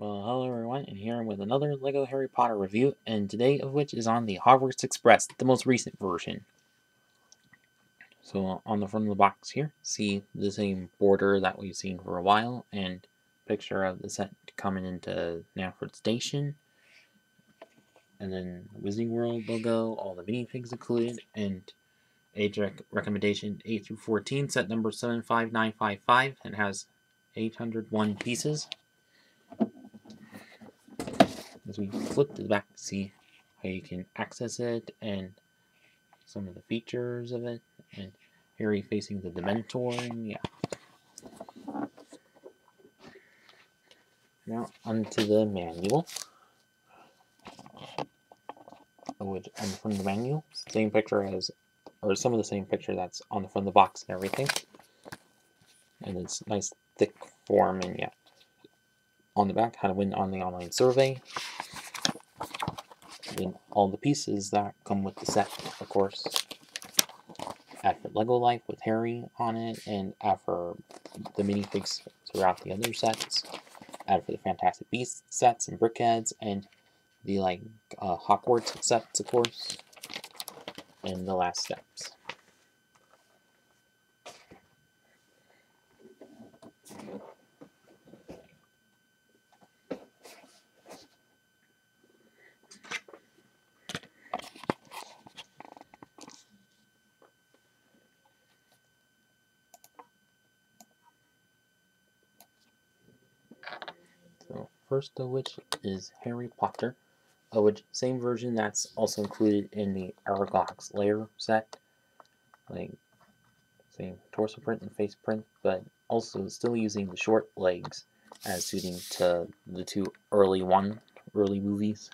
Well, hello everyone, and here I'm with another LEGO Harry Potter review, and today of which is on the Hogwarts Express, the most recent version. So on the front of the box here, see the same border that we've seen for a while, and picture of the set coming into Knapford Station, and then Wizarding World logo, all the minifigs included, and age rec recommendation 8 through 14, set number 75955, and has 801 pieces as we flip to the back see how you can access it and some of the features of it and here you're facing the Dementor and yeah. Now onto the manual. Which on the front of the manual, same picture as or some of the same picture that's on the front of the box and everything. And it's nice thick form and yeah. On the back, how to win on the online survey, in all the pieces that come with the set, of course. For Lego Life with Harry on it, and for the minifigs throughout the other sets. Add for the Fantastic Beasts sets and BrickHeadz, and the like uh, Hogwarts sets, of course, and the last steps. First of which is Harry Potter, which same version that's also included in the Aragog's Lair set. Like same torso print and face print, but also still using the short legs as suiting to the two early one early movies.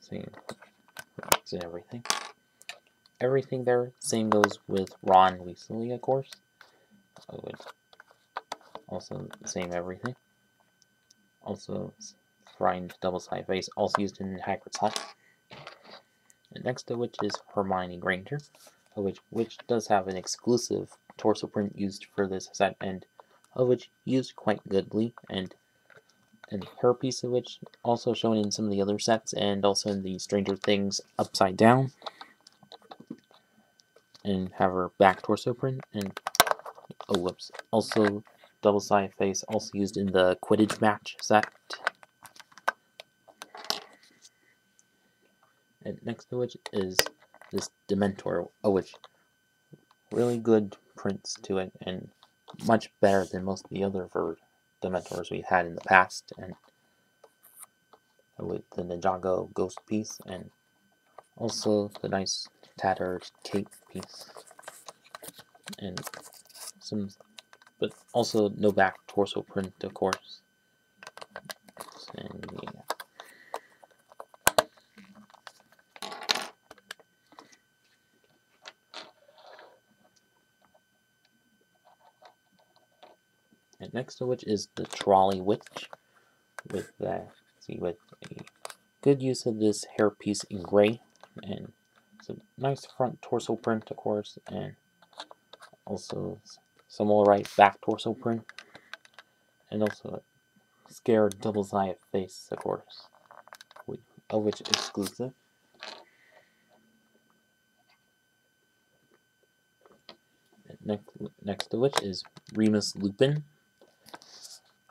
Same and everything. Everything there, same goes with Ron Weasley, of course. Also, same everything also Friend double side face, also used in Hagrid's Hut. And next to which is Hermione Granger, which which does have an exclusive torso print used for this set, and of which used quite goodly, and and her piece of which also shown in some of the other sets, and also in the Stranger Things Upside Down, and have her back torso print, and oh whoops, also double-sided face, also used in the Quidditch match set. And next to which is this Dementor, oh, which really good prints to it, and much better than most of the other Dementors we've had in the past, and with the Ninjago ghost piece, and also the nice tattered cape piece, and some but also no back torso print, of course. And yeah. And next to which is the Trolley Witch, with see, with a good use of this hairpiece in gray, and some nice front torso print, of course, and also some more right back torso print, and also a scared double-sided face, of course, of which exclusive. Next, next to which is Remus Lupin,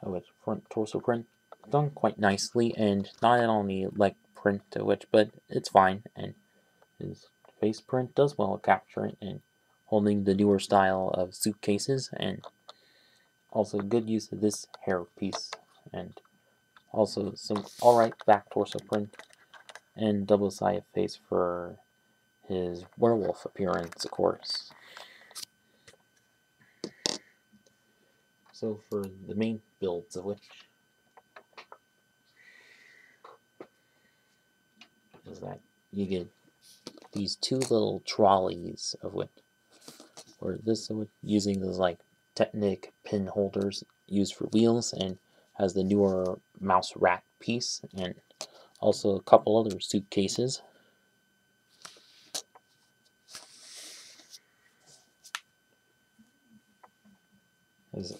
of which front torso print done quite nicely, and not at all only like print to which, but it's fine, and his face print does well capture it, and holding the newer style of suitcases and also good use of this hair piece and also some alright back torso print and double-sided face for his werewolf appearance of course. So for the main builds of which is that you get these two little trolleys of which or this using those like Technic pin holders used for wheels and has the newer mouse rack piece and also a couple other suitcases.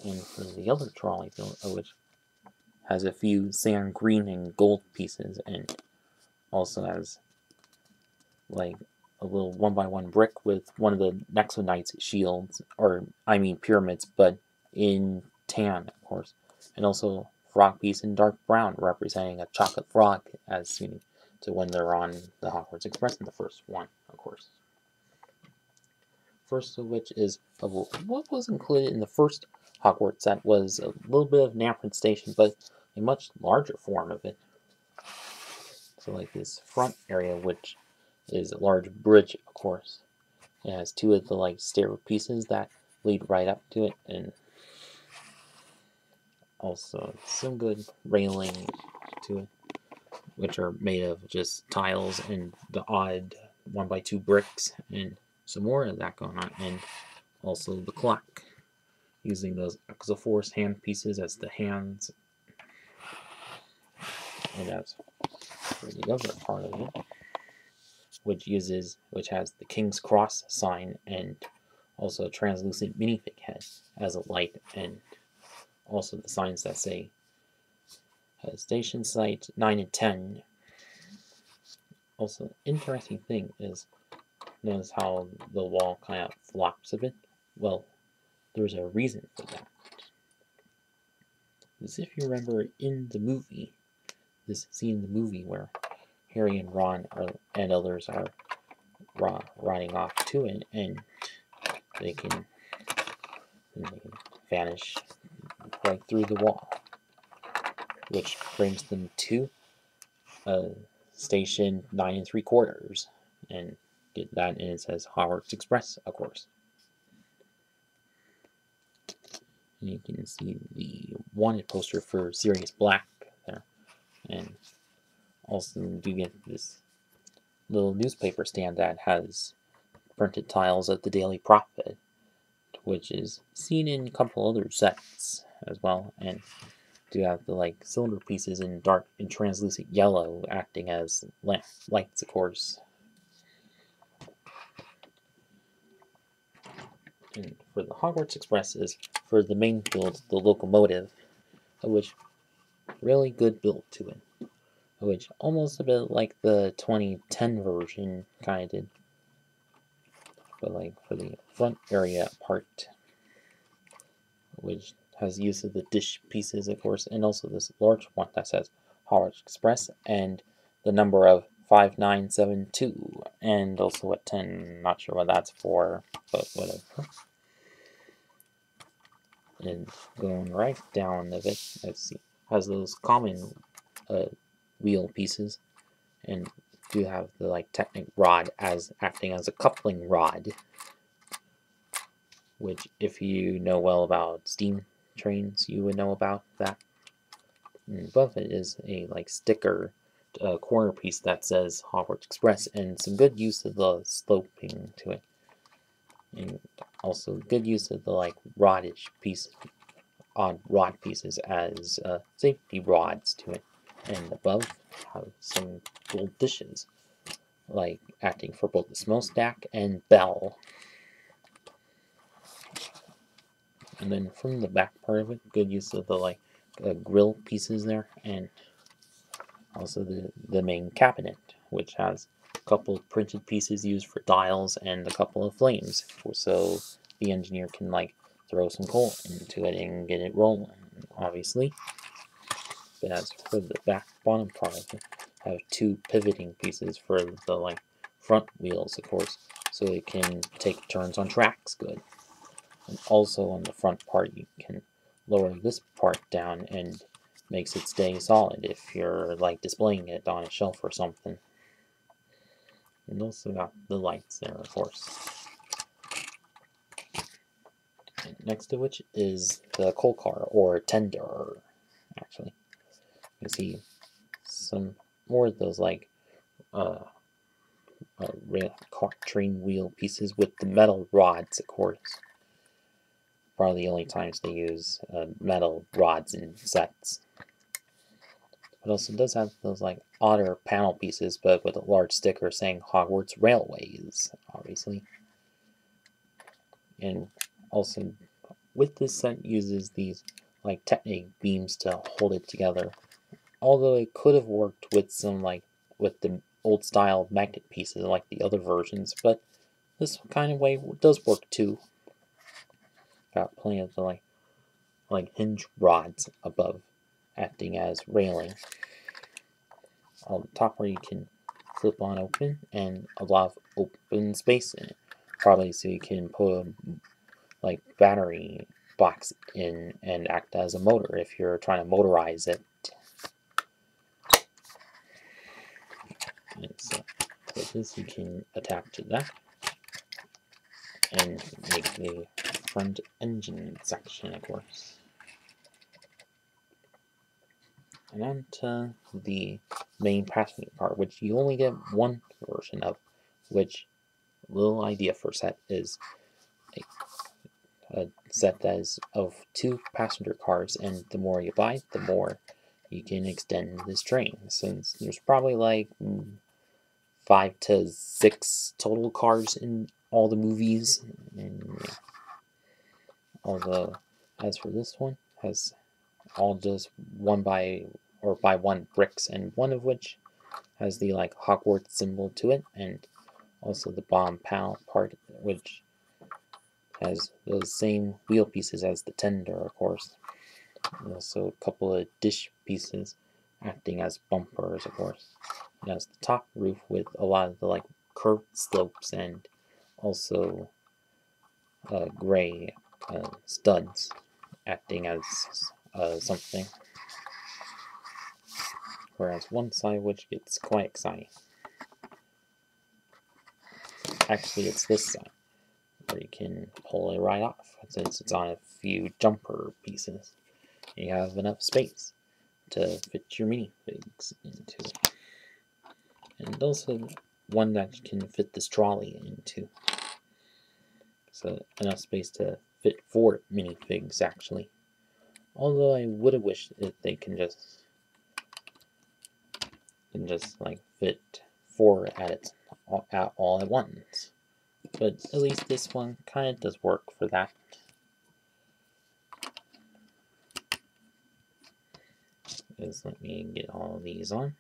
and for the other trolley, uh, which has a few sand green and gold pieces, and also has like a little one by one brick with one of the Nexo Knights shields, or I mean pyramids, but in tan, of course, and also frog piece in dark brown, representing a chocolate frog, as seen to when they're on the Hogwarts Express in the first one, of course. First of which is of what was included in the first Hogwarts that was a little bit of Namford Station, but a much larger form of it. So like this front area, which is a large bridge, of course. It has two of the like stair pieces that lead right up to it, and also some good railing to it, which are made of just tiles and the odd one by two bricks, and some more of that going on, and also the clock, using those Exoforce hand pieces as the hands, and that's the other part of it which uses which has the King's Cross sign and also a translucent minifig head as a light and also the signs that say uh, station site 9 and 10 also interesting thing is notice how the wall kind of flops a bit? Well there's a reason for that. As if you remember in the movie this scene in the movie where Harry and Ron are, and others are running off too, it, and they can, vanish right through the wall, which brings them to station nine and three quarters, and get that, and it says Hogwarts Express, of course. And you can see the wanted poster for Sirius Black there, and also do get this little newspaper stand that has printed tiles of the Daily Prophet, which is seen in a couple other sets as well, and do have the like cylinder pieces in dark and translucent yellow acting as lights, of course. And for the Hogwarts Express is for the main build, the locomotive, which really good build to it which almost a bit like the 2010 version kind of did. But like for the front area part, which has use of the dish pieces, of course, and also this large one that says Hogwarts Express and the number of 5972, and also at 10, not sure what that's for, but whatever. And going right down a bit, let's see, has those common uh, wheel pieces and do have the like Technic rod as acting as a coupling rod which if you know well about steam trains you would know about that. And above it is a like sticker uh, corner piece that says Hogwarts Express and some good use of the sloping to it. And also good use of the like rodish piece odd rod pieces as uh, safety rods to it and above have some gold dishes, like acting for both the smokestack and bell. And then from the back part of it, good use of the like uh, grill pieces there, and also the, the main cabinet, which has a couple printed pieces used for dials and a couple of flames, for, so the engineer can like throw some coal into it and get it rolling, obviously. As for the back bottom part it, have two pivoting pieces for the like front wheels, of course, so it can take turns on tracks good. And also on the front part, you can lower this part down and makes it stay solid if you're like displaying it on a shelf or something. And also got the lights there, of course. Next to which is the coal car, or tender, actually. You see some more of those like uh, uh, train wheel pieces with the metal rods, of course. Probably the only times they use uh, metal rods in sets. It also does have those like odder panel pieces, but with a large sticker saying Hogwarts Railways, obviously. And also, with this set uses these like Technic beams to hold it together. Although it could have worked with some like with the old style magnet pieces like the other versions, but this kind of way does work too. Got plenty of the like like hinge rods above acting as railing. On the top where you can flip on open and a lot of open space in it. Probably so you can put a like battery box in and act as a motor if you're trying to motorize it. And so this you can attach to that and make the front engine section of course. And on to the main passenger car, which you only get one version of, which little idea for set is a, a set that is of two passenger cars, and the more you buy, the more you can extend this train, since there's probably like five to six total cars in all the movies, and yeah. although as for this one, has all just one by or by one bricks, and one of which has the like Hogwarts symbol to it, and also the bomb pal part, which has those same wheel pieces as the tender, of course. And also a couple of dish pieces acting as bumpers, of course. Has the top roof with a lot of the like curved slopes and also uh, gray uh, studs acting as uh, something. Whereas one side which gets quite exciting. Actually, it's this side where you can pull it right off since it's on a few jumper pieces. You have enough space to fit your minifigs into. And also one that can fit this trolley into. So enough space to fit four minifigs actually. Although I would have wished that they can just can just like fit four at it at all at once. But at least this one kind of does work for that. Is let me get all these on.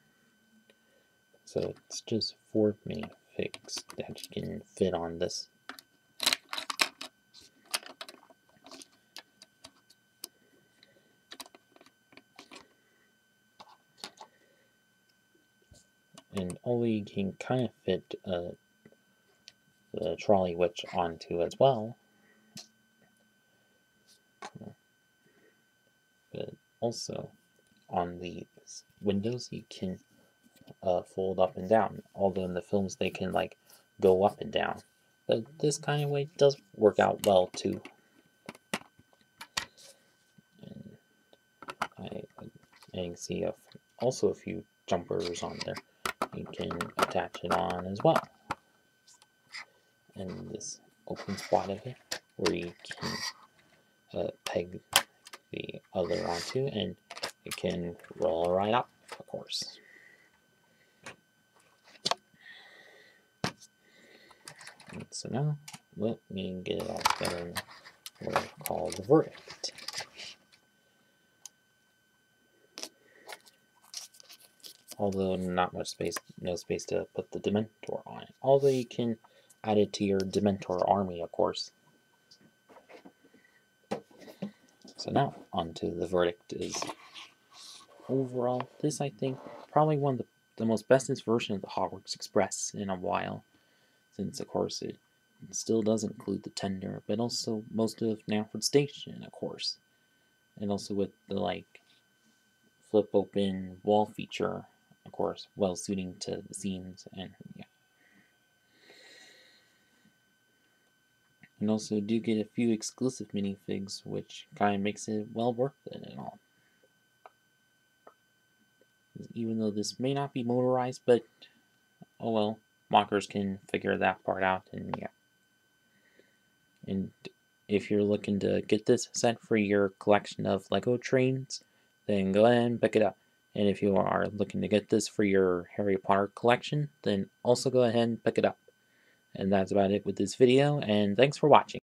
So it's just four minifigs that you can fit on this. And only can kind of fit uh, the trolley witch onto as well. But also on the windows you can uh, fold up and down. Although in the films they can like go up and down. But this kind of way does work out well too. And I can see a, also a few jumpers on there. You can attach it on as well and this open spot of it where you can uh, peg the other onto and it can roll right up of course. And so now let me get it all together what I call the verdict. Although not much space, no space to put the Dementor on it. Although you can add it to your Dementor army, of course. So now, on to the verdict is overall, this I think probably one of the, the most bestest version of the Hogwarts Express in a while, since of course it still does include the tender, but also most of Knapford Station, of course, and also with the like flip open wall feature, of course, well suiting to the scenes and yeah. And also do get a few exclusive minifigs, which kind of makes it well worth it and all. Even though this may not be motorized, but oh well, MOCers can figure that part out, and yeah. And if you're looking to get this set for your collection of LEGO trains, then go ahead and pick it up. And if you are looking to get this for your Harry Potter collection, then also go ahead and pick it up. And that's about it with this video, and thanks for watching.